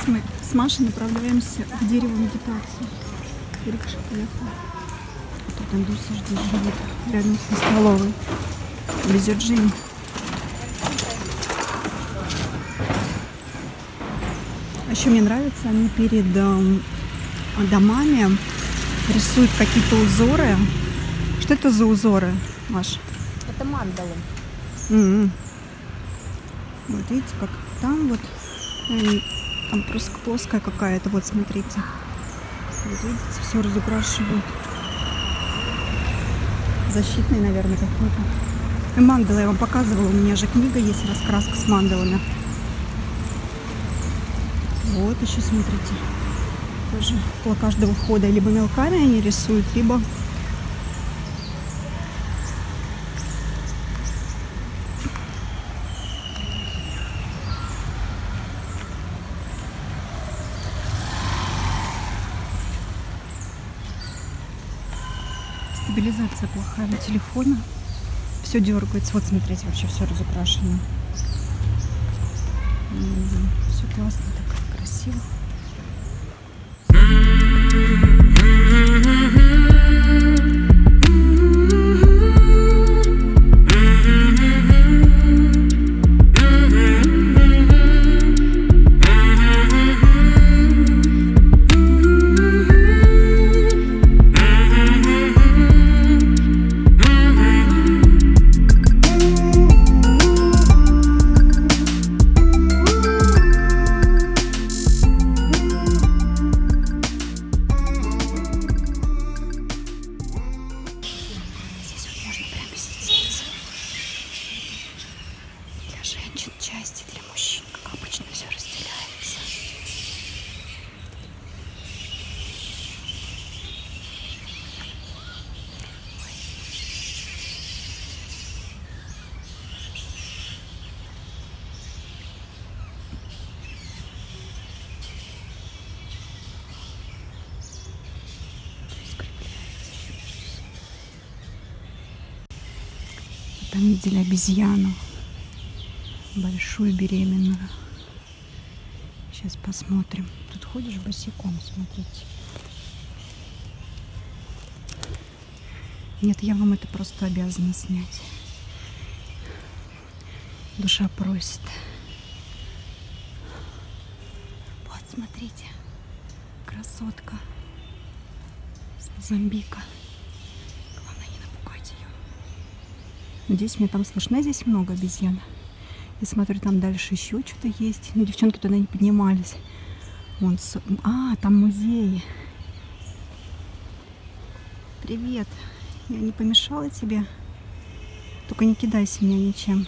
Сейчас мы с Машей направляемся к дереву медитации. Иркша поехала. А тут индусы здесь живут, рядом со столовой. Везет Джимми. А еще мне нравится, они перед эм, домами рисуют какие-то узоры. Что это за узоры, Маш? Это мандалы. М-м. Вот видите, как там вот, м, там просто плоская какая-то, вот смотрите. Вот видите, все разукрашивают. Защитный, наверное, какой-то. И мандалы я вам показывала, у меня же книга есть, раскраска с мандалами. Вот еще смотрите. Тоже около каждого входа либо мелками они рисуют, либо стабилизация плохая на телефоне. Все дергается. Вот смотрите, вообще все разукрашено. Все классно, так красиво. Там видели обезьяну. Большую беременную. Сейчас посмотрим. Тут ходишь босиком, смотрите. Нет, я вам это просто обязана снять. Душа просит. Вот, смотрите. Красотка. С Мозамбика. Главное, не напугать ее. Надеюсь, мне там слышно. Здесь много обезьян. Я смотрю, там дальше еще что-то есть. Но девчонки туда не поднимались. Вон, а, там музей. Привет. Я не помешала тебе? Только не кидайся меня ничем.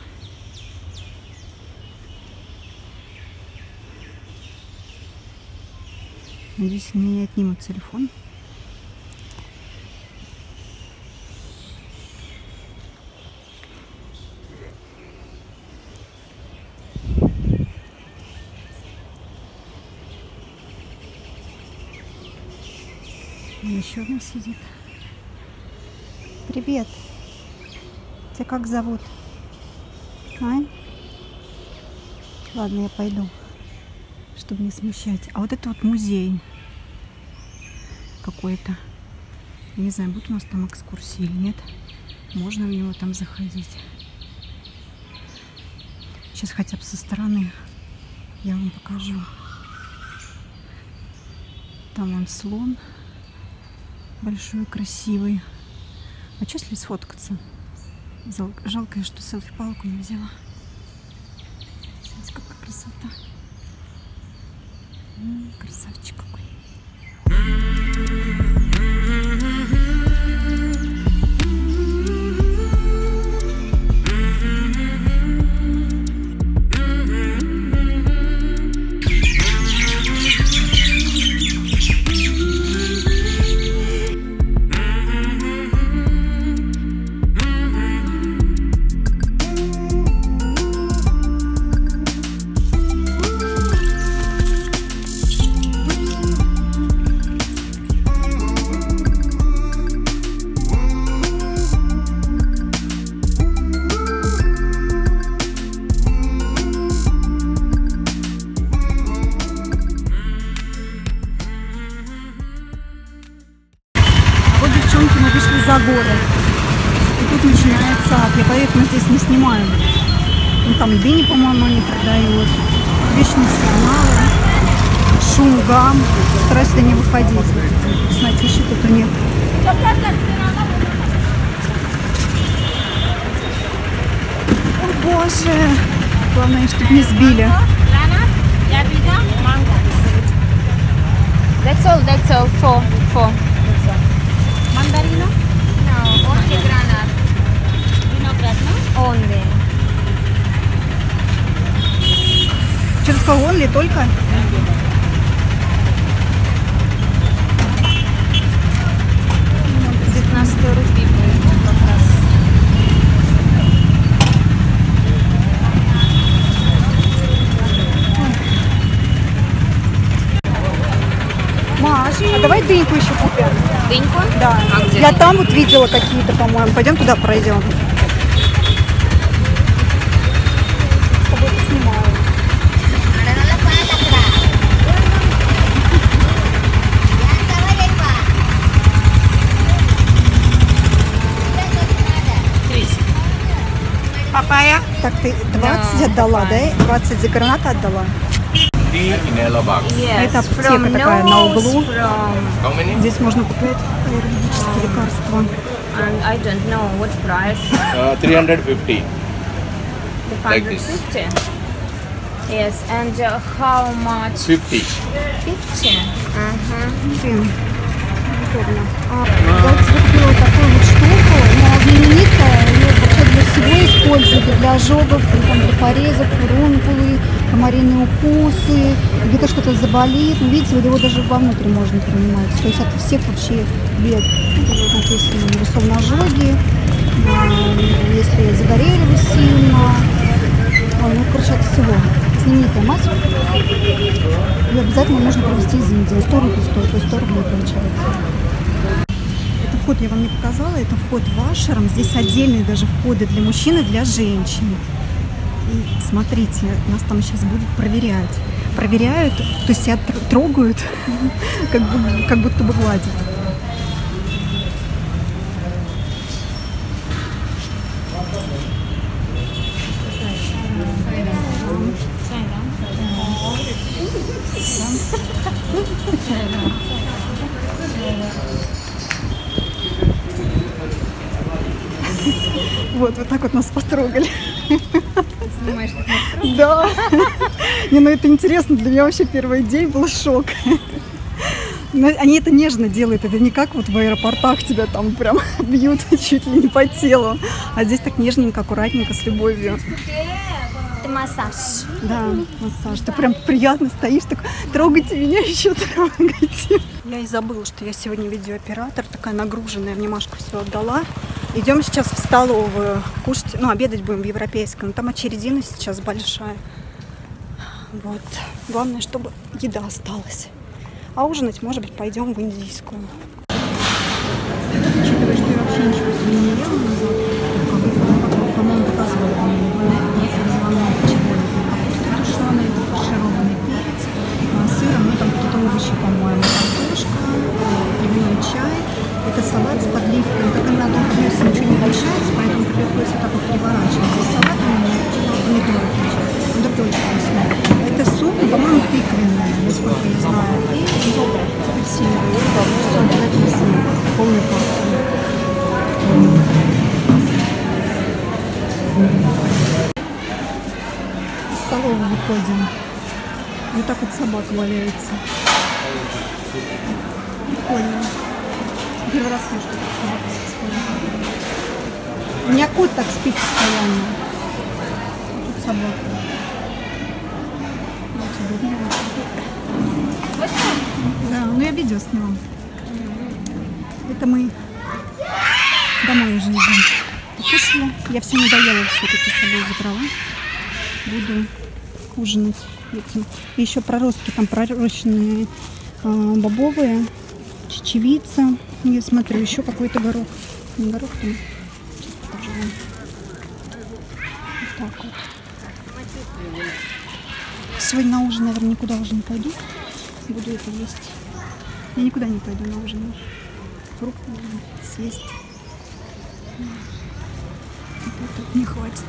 Надеюсь, мне не отнимут телефон. Вон Еще сидит. Привет. Тебя как зовут? А? Ладно, я пойду, чтобы не смущать. А вот это вот музей какой-то. Не знаю, будет у нас там экскурсия или нет. Можно в него там заходить. Сейчас хотя бы со стороны я вам покажу. Там он слон большой, красивый. А что если сфоткаться? Жалко, что селфи-палку не взяла. Смотрите, какая красота. Красавчик какой. За город. И тут начинается ад. Я поэтому здесь не снимаю. Ну, там бини, по-моему, они продают. Вечные сигналы. Шум, гам. Стараюсь не выходить. Смотришь, тут у них. О боже! Главное, чтобы не сбили. That's all, that's all. Four, four. Mandarino? No, only granat. Vinograd, no? Only. Он ли только? 19 рублей будет как раз. Маш, а давай дыньку еще купим. Дыньку? Да. А Я там вот видела какие-то, по-моему. Пойдем туда пройдем. Так ты 20 no, отдала, да? 20 за гранат отдала? Yes, Это аптека такая на углу. From... Здесь можно купить аллергические um, лекарства. And I don't know what price. Uh, 350. 350. Like this. Yes, and uh, how much? 50. 50. Uh -huh вообще для всего используют, и для ожогов, и там, для порезов, фурункулы, комариные укусы, где-то что-то заболит. Ну, видите, вот его даже вовнутрь можно принимать. То есть от всех вообще бед. Вот написано, нарисованы ожоги, а, если загорели вы сильно. Ой, ну, короче, от всего. Знаменитая мазь. Ее обязательно нужно провести за неделю. 100 рублей стоит, то есть 100 рублей получается. Вход я вам не показала, это вход вашером. Здесь отдельные даже входы для мужчин и для женщин. И смотрите, нас там сейчас будут проверять. Проверяют, то есть себя тр- трогают, как будто бы гладят. Потрогали. Да. Не, ну это интересно. Для меня вообще первый день был шок. Но они это нежно делают. Это не как вот в аэропортах тебя там прям бьют чуть ли не по телу. А здесь так нежненько, аккуратненько, с любовью. Это массаж. Да, массаж. Ты прям приятно стоишь, так трогайте меня еще, трогайте. Я и забыла, что я сегодня видеооператор, такая нагруженная, мне Машка все отдала. Идем сейчас в столовую кушать, ну, обедать будем в европейском. Там очередина сейчас большая. Вот. Главное, чтобы еда осталась. А ужинать, может быть, пойдем в индийскую. Выходим. Вот так вот собака валяется. Прикольно. Первый раз вижу, что так собака спит. У меня кот так спит постоянно. Тут собака. Да, ну я видео сняла. Это мы домой уже идем. Покушали. Я все не доела все-таки с собой забрала. Буду ужинать этим. И еще проростки там пророщенные а, бобовые, чечевица. Я смотрю, еще какой-то горох. Не горох там. Сейчас покажу вам. Вот так вот. Сегодня на ужин, наверное, никуда уже не пойду. Буду это есть. Я никуда не пойду на ужин. Фрукты съесть. Тут не хватит.